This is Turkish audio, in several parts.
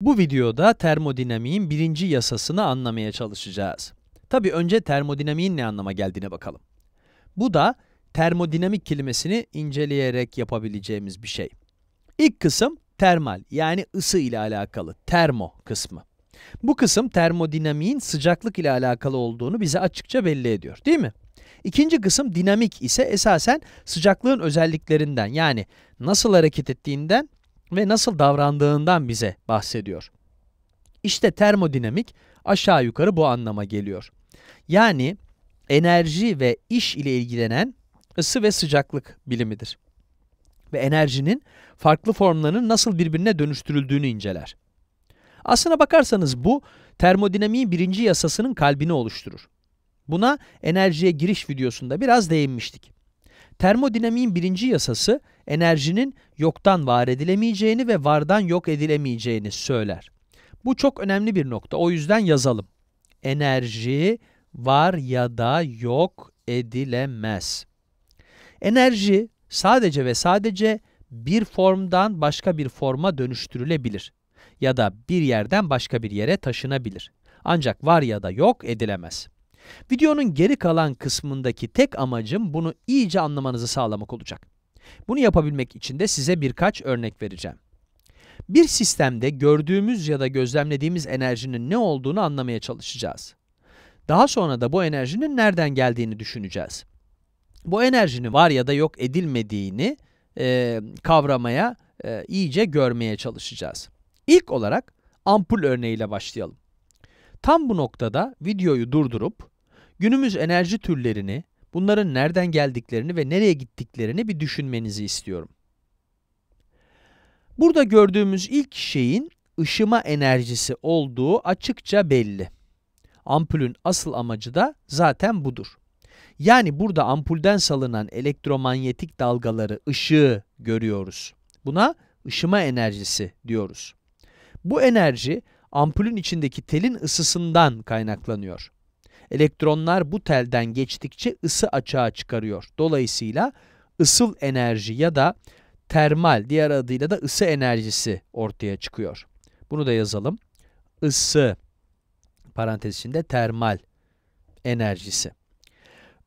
Bu videoda termodinamiğin birinci yasasını anlamaya çalışacağız. Tabi önce termodinamiğin ne anlama geldiğine bakalım. Bu da termodinamik kelimesini inceleyerek yapabileceğimiz bir şey. İlk kısım termal yani ısı ile alakalı, termo kısmı. Bu kısım termodinamiğin sıcaklık ile alakalı olduğunu bize açıkça belli ediyor, değil mi? İkinci kısım dinamik ise esasen sıcaklığın özelliklerinden yani nasıl hareket ettiğinden ve nasıl davrandığından bize bahsediyor. İşte termodinamik aşağı yukarı bu anlama geliyor. Yani enerji ve iş ile ilgilenen ısı ve sıcaklık bilimidir. Ve enerjinin farklı formlarının nasıl birbirine dönüştürüldüğünü inceler. Aslına bakarsanız bu, termodinamiğin birinci yasasının kalbini oluşturur. Buna enerjiye giriş videosunda biraz değinmiştik. Termodinamiğin birinci yasası, enerjinin yoktan var edilemeyeceğini ve vardan yok edilemeyeceğini söyler. Bu çok önemli bir nokta, o yüzden yazalım. Enerji var ya da yok edilemez. Enerji sadece ve sadece bir formdan başka bir forma dönüştürülebilir ya da bir yerden başka bir yere taşınabilir. Ancak var ya da yok edilemez. Videonun geri kalan kısmındaki tek amacım bunu iyice anlamanızı sağlamak olacak. Bunu yapabilmek için de size birkaç örnek vereceğim. Bir sistemde gördüğümüz ya da gözlemlediğimiz enerjinin ne olduğunu anlamaya çalışacağız. Daha sonra da bu enerjinin nereden geldiğini düşüneceğiz. Bu enerjinin var ya da yok edilmediğini e, kavramaya, e, iyice görmeye çalışacağız. İlk olarak ampul örneğiyle başlayalım. Tam bu noktada videoyu durdurup günümüz enerji türlerini, bunların nereden geldiklerini ve nereye gittiklerini bir düşünmenizi istiyorum. Burada gördüğümüz ilk şeyin ışıma enerjisi olduğu açıkça belli. Ampulün asıl amacı da zaten budur. Yani burada ampulden salınan elektromanyetik dalgaları, ışığı görüyoruz. Buna ışıma enerjisi diyoruz. Bu enerji ampulün içindeki telin ısısından kaynaklanıyor. Elektronlar bu telden geçtikçe ısı açığa çıkarıyor. Dolayısıyla ısıl enerji ya da termal, diğer adıyla da ısı enerjisi ortaya çıkıyor. Bunu da yazalım. Isı, parantez içinde termal enerjisi.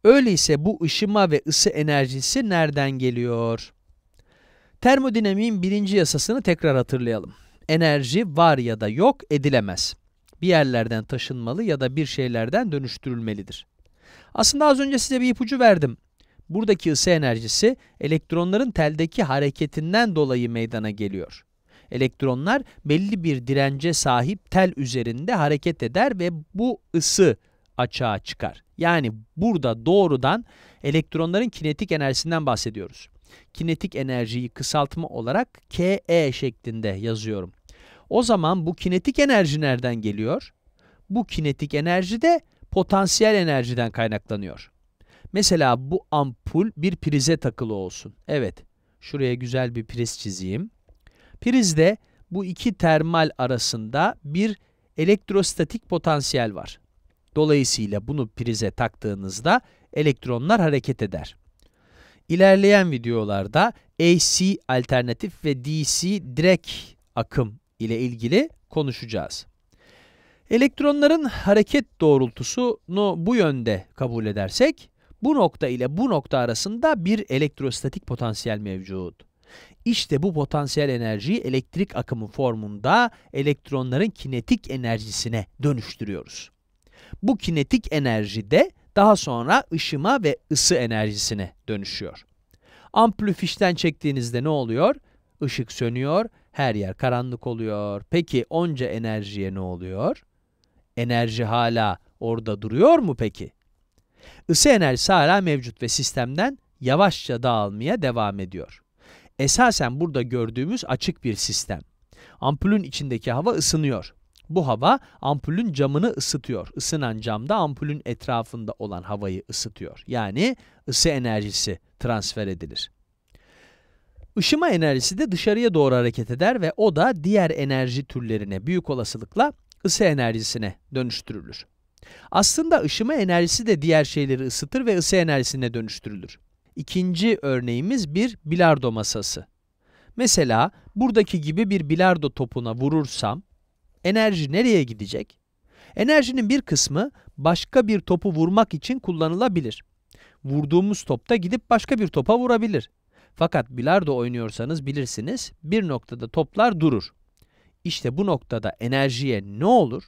Öyleyse bu ışıma ve ısı enerjisi nereden geliyor? Termodinamiğin birinci yasasını tekrar hatırlayalım. Enerji var ya da yok edilemez. Bir yerlerden taşınmalı ya da bir şeylerden dönüştürülmelidir. Aslında az önce size bir ipucu verdim. Buradaki ısı enerjisi elektronların teldeki hareketinden dolayı meydana geliyor. Elektronlar belli bir dirence sahip tel üzerinde hareket eder ve bu ısı açığa çıkar. Yani burada doğrudan elektronların kinetik enerjisinden bahsediyoruz. Kinetik enerjiyi kısaltma olarak Ke şeklinde yazıyorum. O zaman bu kinetik enerji nereden geliyor? Bu kinetik enerji de potansiyel enerjiden kaynaklanıyor. Mesela bu ampul bir prize takılı olsun. Evet, şuraya güzel bir priz çizeyim. Prizde bu iki termal arasında bir elektrostatik potansiyel var. Dolayısıyla bunu prize taktığınızda elektronlar hareket eder. İlerleyen videolarda AC alternatif ve DC direkt akım ile ilgili konuşacağız. Elektronların hareket doğrultusunu bu yönde kabul edersek, bu nokta ile bu nokta arasında bir elektrostatik potansiyel mevcut. İşte bu potansiyel enerjiyi elektrik akımı formunda elektronların kinetik enerjisine dönüştürüyoruz. Bu kinetik enerji de daha sonra ışıma ve ısı enerjisine dönüşüyor. Ampulü çektiğinizde ne oluyor? Işık sönüyor, her yer karanlık oluyor. Peki onca enerjiye ne oluyor? Enerji hala orada duruyor mu peki? Isı enerjisi hala mevcut ve sistemden yavaşça dağılmaya devam ediyor. Esasen burada gördüğümüz açık bir sistem. Ampulün içindeki hava ısınıyor. Bu hava ampulün camını ısıtıyor. Isınan cam da ampulün etrafında olan havayı ısıtıyor. Yani ısı enerjisi transfer edilir. Işıma enerjisi de dışarıya doğru hareket eder ve o da diğer enerji türlerine büyük olasılıkla ısı enerjisine dönüştürülür. Aslında ışıma enerjisi de diğer şeyleri ısıtır ve ısı enerjisine dönüştürülür. İkinci örneğimiz bir bilardo masası. Mesela buradaki gibi bir bilardo topuna vurursam enerji nereye gidecek? Enerjinin bir kısmı başka bir topu vurmak için kullanılabilir. Vurduğumuz top da gidip başka bir topa vurabilir. Fakat bilardo oynuyorsanız bilirsiniz, bir noktada toplar durur. İşte bu noktada enerjiye ne olur?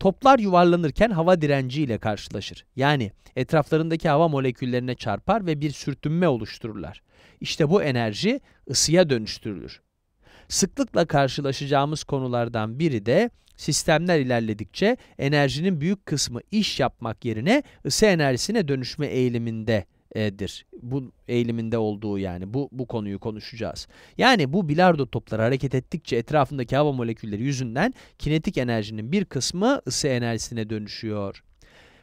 Toplar yuvarlanırken hava direnci ile karşılaşır. Yani etraflarındaki hava moleküllerine çarpar ve bir sürtünme oluştururlar. İşte bu enerji ısıya dönüştürülür. Sıklıkla karşılaşacağımız konulardan biri de sistemler ilerledikçe enerjinin büyük kısmı iş yapmak yerine ısı enerjisine dönüşme eğilimindedir. Bu eğiliminde olduğu yani bu, bu konuyu konuşacağız. Yani bu bilardo topları hareket ettikçe etrafındaki hava molekülleri yüzünden kinetik enerjinin bir kısmı ısı enerjisine dönüşüyor.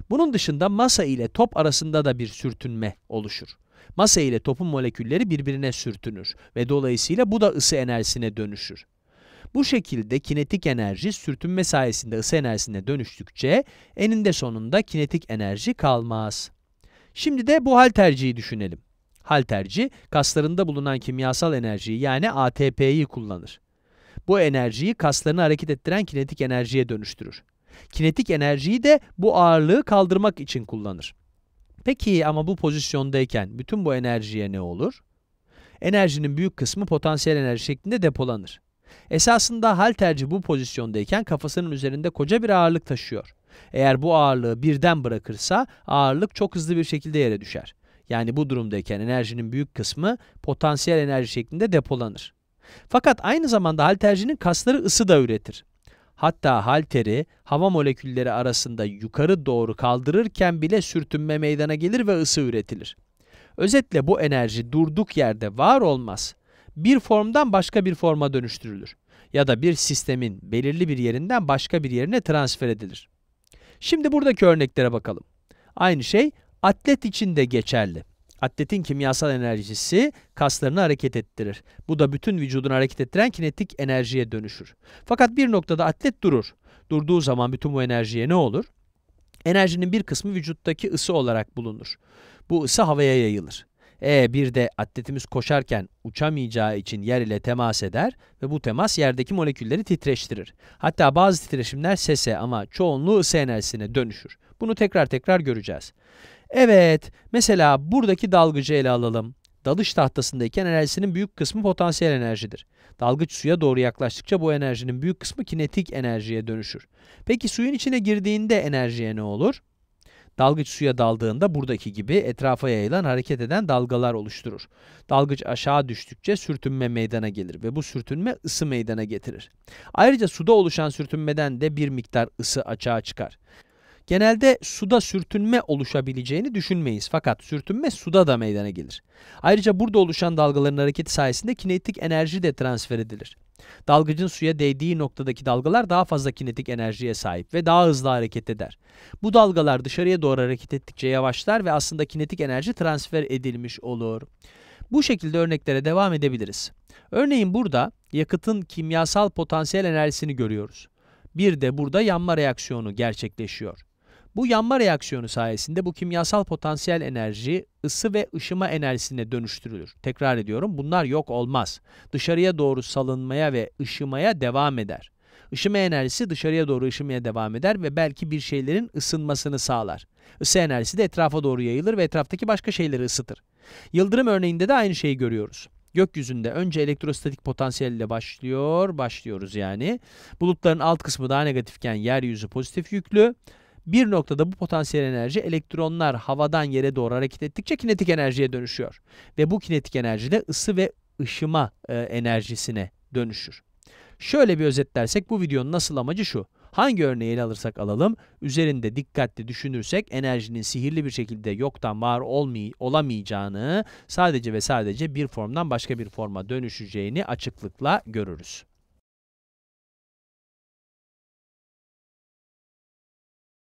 Bunun dışında masa ile top arasında da bir sürtünme oluşur. Masa ile topun molekülleri birbirine sürtünür ve dolayısıyla bu da ısı enerjisine dönüşür. Bu şekilde kinetik enerji sürtünme sayesinde ısı enerjisine dönüştükçe eninde sonunda kinetik enerji kalmaz. Şimdi de bu halterciyi düşünelim. Halterci, kaslarında bulunan kimyasal enerjiyi yani ATP'yi kullanır. Bu enerjiyi kaslarını hareket ettiren kinetik enerjiye dönüştürür. Kinetik enerjiyi de bu ağırlığı kaldırmak için kullanır. Peki ama bu pozisyondayken bütün bu enerjiye ne olur? Enerjinin büyük kısmı potansiyel enerji şeklinde depolanır. Esasında halterci bu pozisyondayken kafasının üzerinde koca bir ağırlık taşıyor. Eğer bu ağırlığı birden bırakırsa ağırlık çok hızlı bir şekilde yere düşer. Yani bu durumdayken enerjinin büyük kısmı potansiyel enerji şeklinde depolanır. Fakat aynı zamanda haltercinin kasları ısı da üretir. Hatta halteri hava molekülleri arasında yukarı doğru kaldırırken bile sürtünme meydana gelir ve ısı üretilir. Özetle bu enerji durduk yerde var olmaz. Bir formdan başka bir forma dönüştürülür ya da bir sistemin belirli bir yerinden başka bir yerine transfer edilir. Şimdi buradaki örneklere bakalım. Aynı şey atlet için de geçerli. Atletin kimyasal enerjisi kaslarını hareket ettirir. Bu da bütün vücudunu hareket ettiren kinetik enerjiye dönüşür. Fakat bir noktada atlet durur. Durduğu zaman bütün bu enerjiye ne olur? Enerjinin bir kısmı vücuttaki ısı olarak bulunur. Bu ısı havaya yayılır. E bir de atletimiz koşarken uçamayacağı için yer ile temas eder ve bu temas yerdeki molekülleri titreştirir. Hatta bazı titreşimler sese ama çoğunluğu ısı enerjisine dönüşür. Bunu tekrar tekrar göreceğiz. Evet, mesela buradaki dalgıcı ele alalım. Dalış tahtasındayken enerjisinin büyük kısmı potansiyel enerjidir. Dalgıç suya doğru yaklaştıkça bu enerjinin büyük kısmı kinetik enerjiye dönüşür. Peki suyun içine girdiğinde enerjiye ne olur? Dalgıç suya daldığında buradaki gibi etrafa yayılan hareket eden dalgalar oluşturur. Dalgıç aşağı düştükçe sürtünme meydana gelir ve bu sürtünme ısı meydana getirir. Ayrıca suda oluşan sürtünmeden de bir miktar ısı açığa çıkar. Genelde suda sürtünme oluşabileceğini düşünmeyiz fakat sürtünme suda da meydana gelir. Ayrıca burada oluşan dalgaların hareketi sayesinde kinetik enerji de transfer edilir. Dalgıcın suya değdiği noktadaki dalgalar daha fazla kinetik enerjiye sahip ve daha hızlı hareket eder. Bu dalgalar dışarıya doğru hareket ettikçe yavaşlar ve aslında kinetik enerji transfer edilmiş olur. Bu şekilde örneklere devam edebiliriz. Örneğin burada yakıtın kimyasal potansiyel enerjisini görüyoruz. Bir de burada yanma reaksiyonu gerçekleşiyor. Bu yanma reaksiyonu sayesinde bu kimyasal potansiyel enerji ısı ve ışıma enerjisine dönüştürülür. Tekrar ediyorum, bunlar yok olmaz. Dışarıya doğru salınmaya ve ışımaya devam eder. Işıma enerjisi dışarıya doğru ışımaya devam eder ve belki bir şeylerin ısınmasını sağlar. Isı enerjisi de etrafa doğru yayılır ve etraftaki başka şeyleri ısıtır. Yıldırım örneğinde de aynı şeyi görüyoruz. Gökyüzünde önce elektrostatik potansiyel ile başlıyor, başlıyoruz yani. Bulutların alt kısmı daha negatifken yeryüzü pozitif yüklü. Bir noktada bu potansiyel enerji elektronlar havadan yere doğru hareket ettikçe kinetik enerjiye dönüşüyor. Ve bu kinetik enerji de ısı ve ışıma e, enerjisine dönüşür. Şöyle bir özetlersek bu videonun nasıl amacı şu. Hangi örneği ele alırsak alalım, üzerinde dikkatli düşünürsek enerjinin sihirli bir şekilde yoktan var olmay olamayacağını, sadece ve sadece bir formdan başka bir forma dönüşeceğini açıklıkla görürüz.